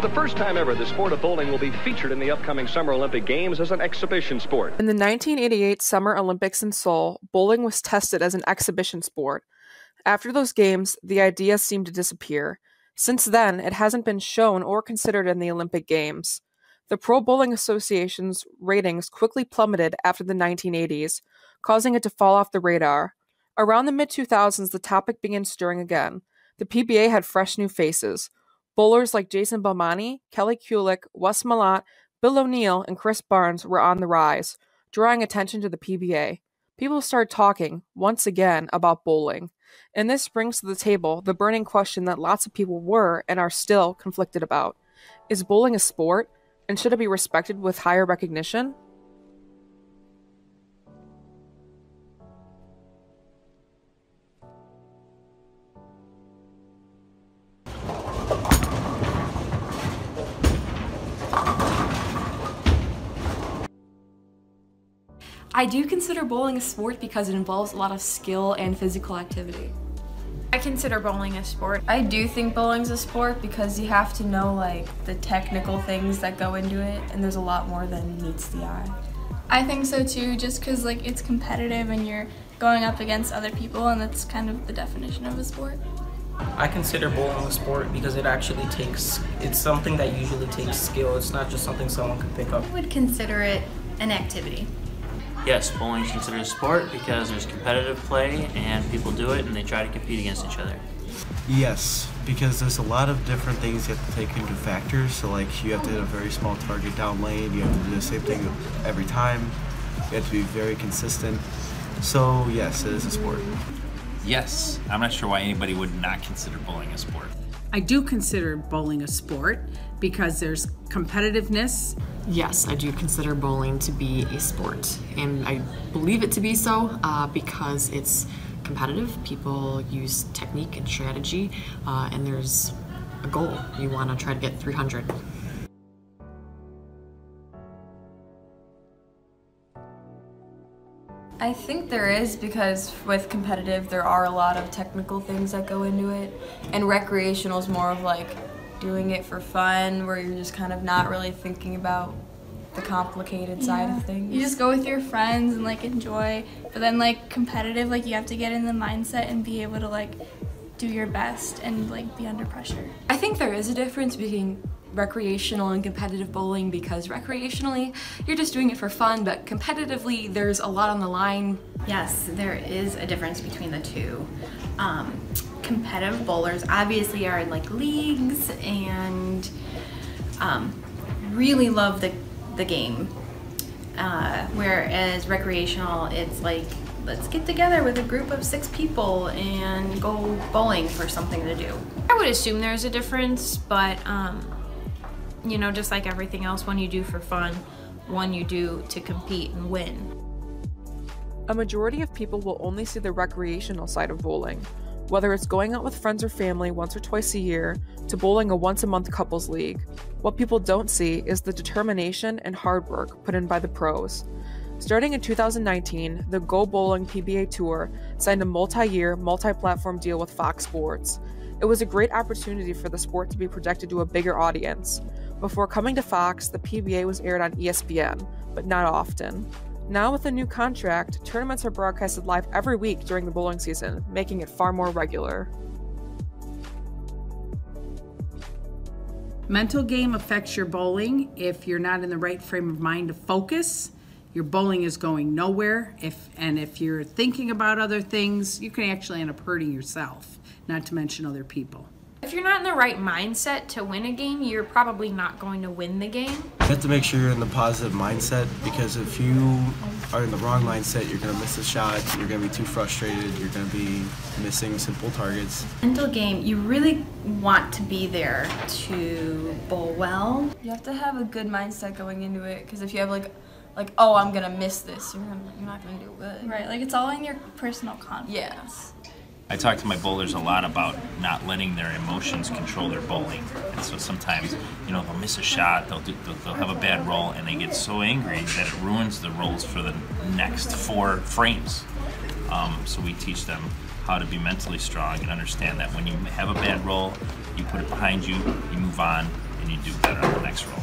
For the first time ever, the sport of bowling will be featured in the upcoming Summer Olympic Games as an exhibition sport. In the 1988 Summer Olympics in Seoul, bowling was tested as an exhibition sport. After those games, the idea seemed to disappear. Since then, it hasn't been shown or considered in the Olympic Games. The Pro Bowling Association's ratings quickly plummeted after the 1980s, causing it to fall off the radar. Around the mid 2000s, the topic began stirring again. The PBA had fresh new faces. Bowlers like Jason Belmonte, Kelly Kulick, Wes Malott, Bill O'Neill, and Chris Barnes were on the rise, drawing attention to the PBA. People started talking, once again, about bowling. And this brings to the table the burning question that lots of people were and are still conflicted about Is bowling a sport? And should it be respected with higher recognition? I do consider bowling a sport because it involves a lot of skill and physical activity. I consider bowling a sport. I do think bowling's a sport because you have to know like the technical things that go into it and there's a lot more than meets the eye. I think so too, just because like it's competitive and you're going up against other people and that's kind of the definition of a sport. I consider bowling a sport because it actually takes, it's something that usually takes skill. It's not just something someone can pick up. I would consider it an activity. Yes, bowling is considered a sport because there's competitive play and people do it and they try to compete against each other. Yes, because there's a lot of different things you have to take into factors. So like you have to hit a very small target down lane, you have to do the same thing every time, you have to be very consistent. So yes, it is a sport. Yes, I'm not sure why anybody would not consider bowling a sport. I do consider bowling a sport because there's competitiveness. Yes, I do consider bowling to be a sport, and I believe it to be so uh, because it's competitive. People use technique and strategy, uh, and there's a goal. You want to try to get 300. I think there is because with competitive there are a lot of technical things that go into it and recreational is more of like doing it for fun where you're just kind of not really thinking about the complicated side Yeah. of things. You just go with your friends and like enjoy, but then like competitive, like you have to get in the mindset and be able to like do your best and like be under pressure. I think there is a difference between recreational and competitive bowling because recreationally you're just doing it for fun, but competitively there's a lot on the line. Yes, there is a difference between the two. Um, competitive bowlers obviously are in like leagues and um, really love the, the game. Uh, whereas recreational, it's like, let's get together with a group of six people and go bowling for something to do. I would assume there's a difference, but um, you know, just like everything else, one you do for fun, one you do to compete and win. A majority of people will only see the recreational side of bowling, whether it's going out with friends or family once or twice a year to bowling a once a month couples league. What people don't see is the determination and hard work put in by the pros. Starting in 2019, the Go Bowling PBA Tour signed a multi year, multi platform deal with Fox Sports. It was a great opportunity for the sport to be projected to a bigger audience. Before coming to Fox, the PBA was aired on ESPN, but not often. Now, with a new contract, tournaments are broadcasted live every week during the bowling season, making it far more regular. Mental game affects your bowling. If you're not in the right frame of mind to focus, your bowling is going nowhere. If and if you're thinking about other things, you can actually end up hurting yourself, not to mention other people. If you're not in the right mindset to win a game, you're probably not going to win the game. You have to make sure you're in the positive mindset because if you are in the wrong mindset, you're going to miss a shot, you're going to be too frustrated, you're going to be missing simple targets. Mental game, you really want to be there to bowl well. You have to have a good mindset going into it because if you have like like oh I'm gonna miss this, you're, gonna, you're not gonna do good. Right, like it's all in your personal confidence. Yes. I talk to my bowlers a lot about not letting their emotions control their bowling. And so sometimes, you know, they'll miss a shot, they'll, do, they'll, they'll have a bad roll, and they get so angry that it ruins the rolls for the next four frames. Um, so we teach them how to be mentally strong and understand that when you have a bad roll, you put it behind you, you move on, and you do better on the next roll.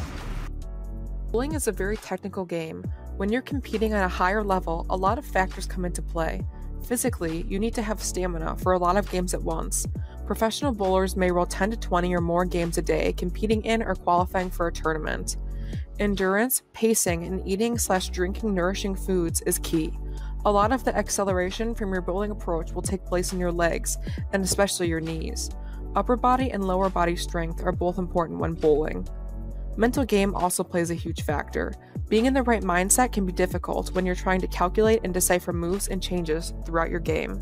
Bowling is a very technical game. When you're competing on a higher level, a lot of factors come into play. Physically, you need to have stamina for a lot of games at once. Professional bowlers may roll 10 to 20 or more games a day, competing in or qualifying for a tournament. Endurance, pacing, and eating slash drinking nourishing foods is key. A lot of the acceleration from your bowling approach will take place in your legs, and especially your knees. Upper body and lower body strength are both important when bowling. Mental game also plays a huge factor. Being in the right mindset can be difficult when you're trying to calculate and decipher moves and changes throughout your game.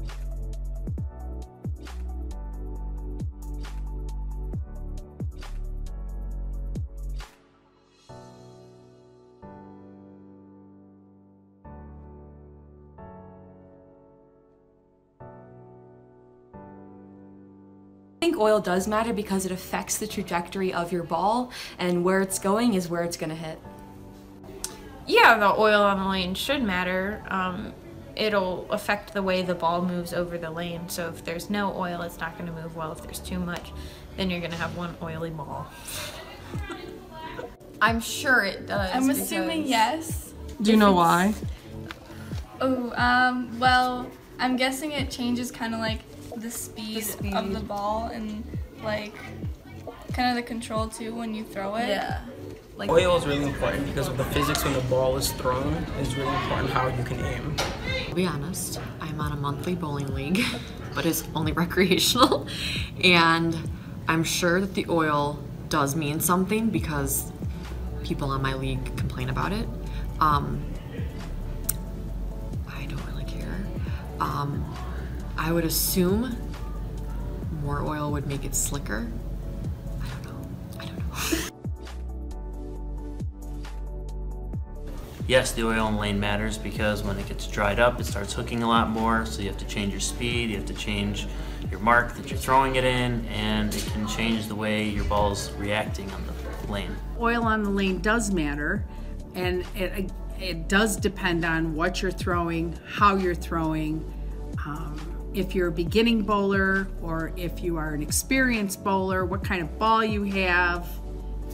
Think oil does matter because it affects the trajectory of your ball and where it's going is where it's going to hit. Yeah, the oil on the lane should matter. Um, it'll affect the way the ball moves over the lane. So if there's no oil, it's not going to move well. If there's too much, then you're going to have one oily ball. I'm sure it does. I'm assuming yes. Do you know why? Oh, um, well, I'm guessing it changes kind of like the speed, of the ball and like kind of the control too when you throw it. Yeah. Like oil is really important because of the physics when the ball is thrown is really important how you can aim. To be honest, I'm on a monthly bowling league, but it's only recreational. And I'm sure that the oil does mean something because people on my league complain about it. Um, I don't really care. Um, I would assume more oil would make it slicker. Yes, the oil in the lane matters because when it gets dried up, it starts hooking a lot more. So you have to change your speed, you have to change your mark that you're throwing it in, and it can change the way your ball's reacting on the lane. Oil on the lane does matter, and it, it does depend on what you're throwing, how you're throwing. Um, if you're a beginning bowler or if you are an experienced bowler, what kind of ball you have,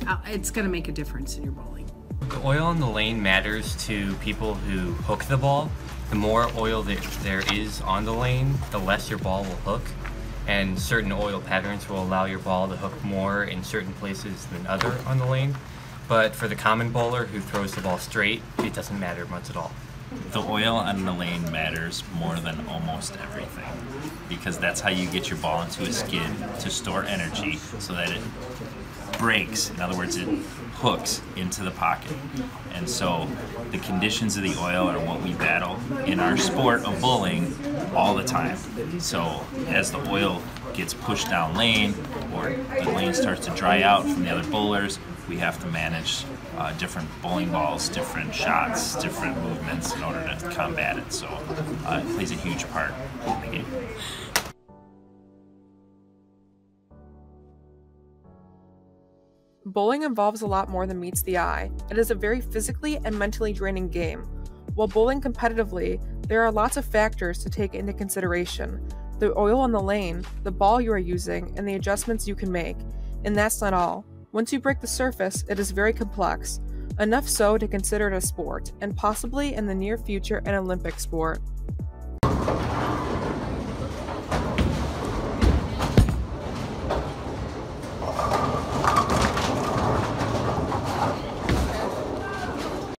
uh, it's going to make a difference in your bowling. The oil in the lane matters to people who hook the ball. The more oil that there is on the lane, the less your ball will hook. And certain oil patterns will allow your ball to hook more in certain places than other on the lane. But for the common bowler who throws the ball straight, it doesn't matter much at all. The oil on the lane matters more than almost everything because that's how you get your ball into a skid to store energy so that it breaks. In other words, it hooks into the pocket. And so the conditions of the oil are what we battle in our sport of bowling all the time. So as the oil gets pushed down lane or the lane starts to dry out from the other bowlers, we have to manage uh, different bowling balls, different shots, different movements in order to combat it. So uh, it plays a huge part in the game. Bowling involves a lot more than meets the eye. It is a very physically and mentally draining game. While bowling competitively, there are lots of factors to take into consideration the oil on the lane, the ball you are using, and the adjustments you can make. And that's not all. Once you break the surface, it is very complex, enough so to consider it a sport, and possibly in the near future an Olympic sport.